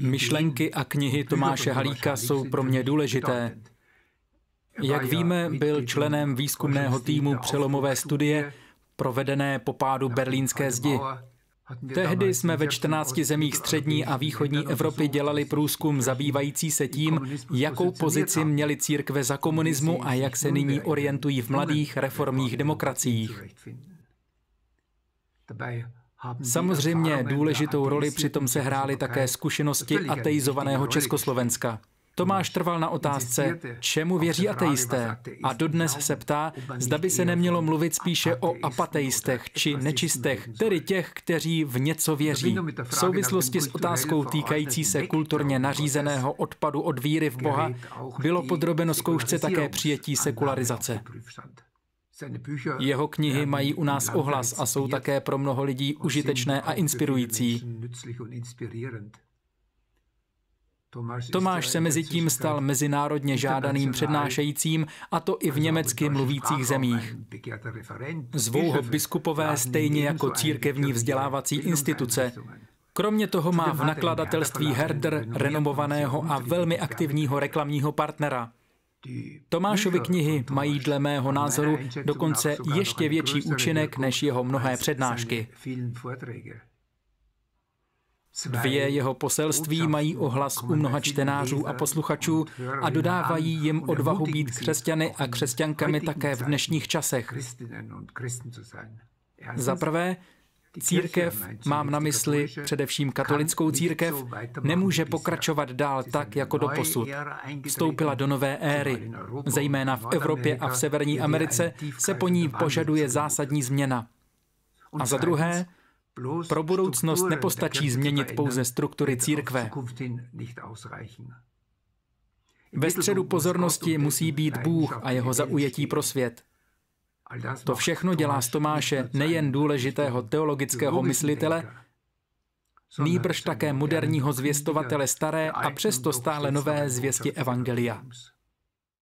Myšlenky a knihy Tomáše Halíka jsou pro mě důležité. Jak víme, byl členem výzkumného týmu přelomové studie provedené po pádu berlínské zdi. Tehdy jsme ve 14 zemích střední a východní Evropy dělali průzkum zabývající se tím, jakou pozici měly církve za komunismu a jak se nyní orientují v mladých reformních demokraciích. Samozřejmě důležitou roli přitom se hrály také zkušenosti ateizovaného Československa. Tomáš trval na otázce, čemu věří ateisté a dodnes se ptá, zda by se nemělo mluvit spíše o apateistech či nečistech, tedy těch, kteří v něco věří. V souvislosti s otázkou týkající se kulturně nařízeného odpadu od víry v Boha bylo podrobeno zkoušce také přijetí sekularizace. Jeho knihy mají u nás ohlas a jsou také pro mnoho lidí užitečné a inspirující. Tomáš se mezi tím stal mezinárodně žádaným přednášejícím, a to i v německy mluvících zemích. Zvou ho biskupové stejně jako církevní vzdělávací instituce. Kromě toho má v nakladatelství Herder renomovaného a velmi aktivního reklamního partnera. Tomášovy knihy mají dle mého názoru dokonce ještě větší účinek než jeho mnohé přednášky. Dvě jeho poselství mají ohlas u mnoha čtenářů a posluchačů a dodávají jim odvahu být křesťany a křesťankami také v dnešních časech. Za prvé, Církev, mám na mysli především katolickou církev, nemůže pokračovat dál tak, jako do posud. Vstoupila do nové éry. Zejména v Evropě a v Severní Americe se po ní požaduje zásadní změna. A za druhé, pro budoucnost nepostačí změnit pouze struktury církve. Ve středu pozornosti musí být Bůh a jeho zaujetí pro svět. To všechno dělá z Tomáše nejen důležitého teologického myslitele, nýbrž také moderního zvěstovatele staré a přesto stále nové zvěsti Evangelia.